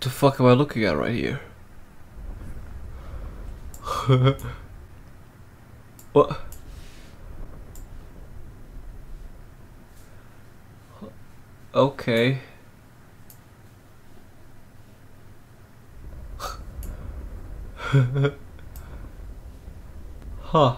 The fuck am I looking at right here? what? Okay. huh.